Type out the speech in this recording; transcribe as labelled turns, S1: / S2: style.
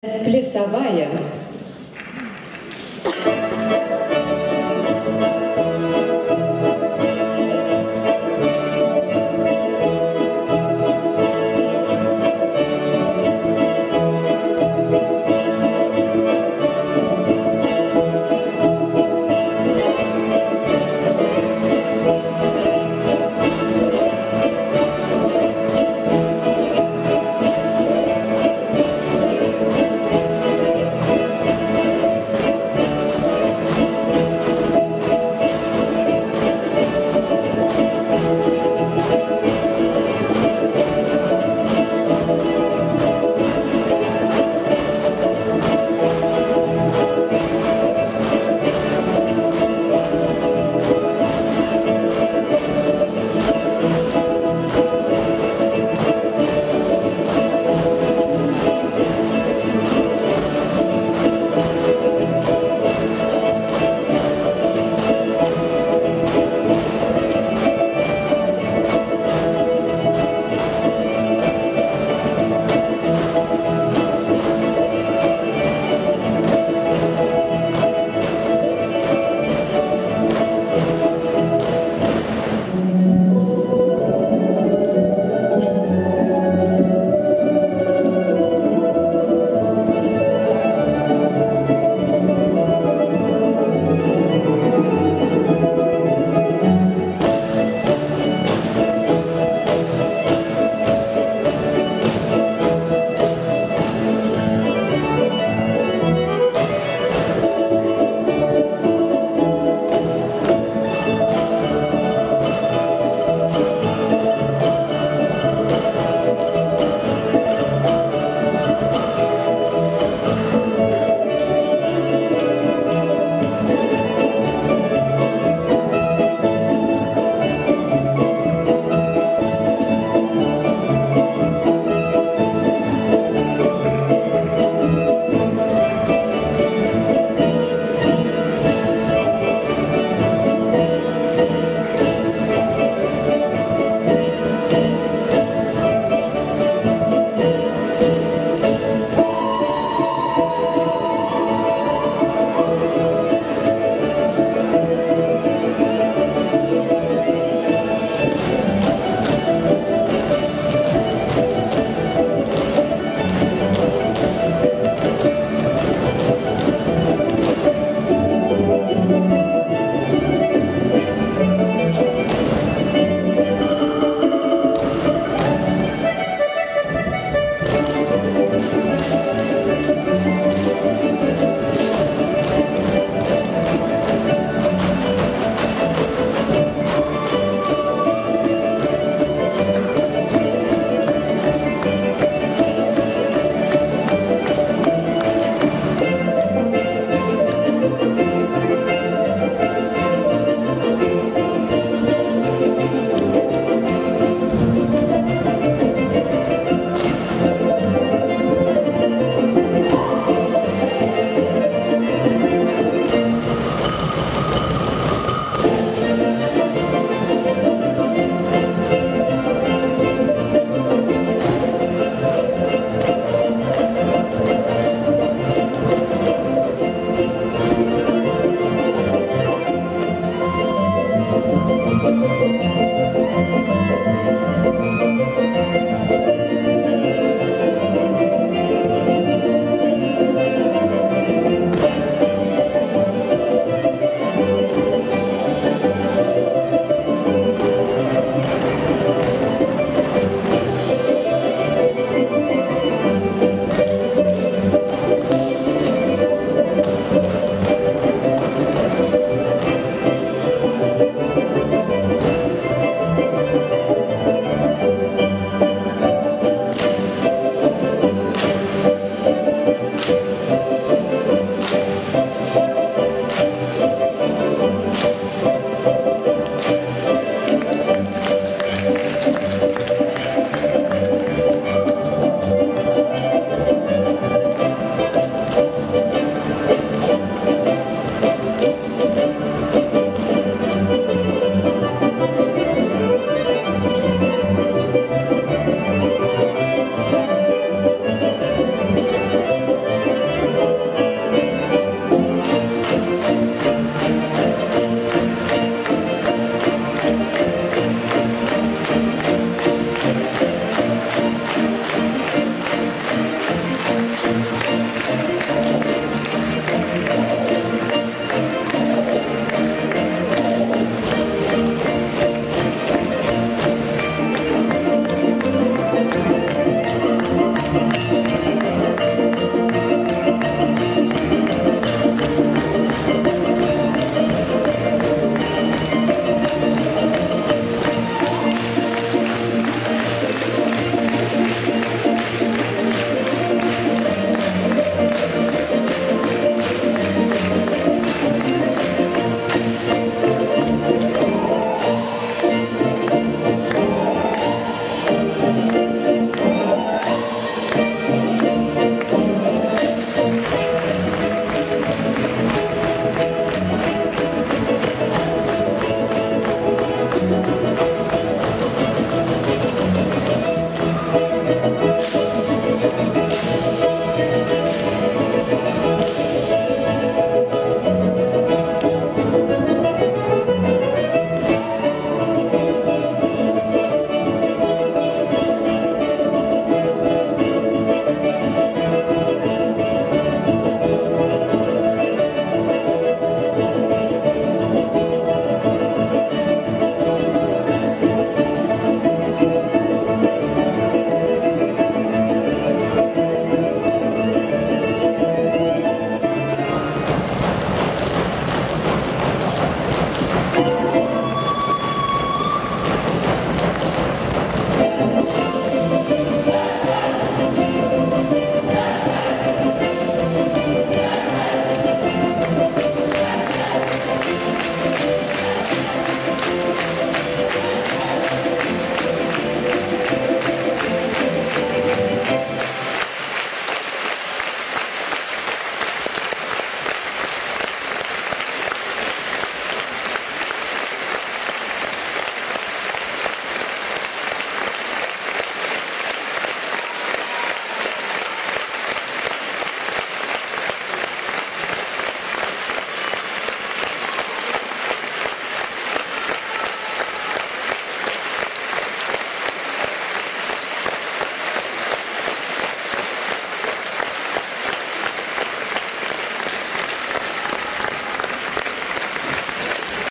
S1: Плясовая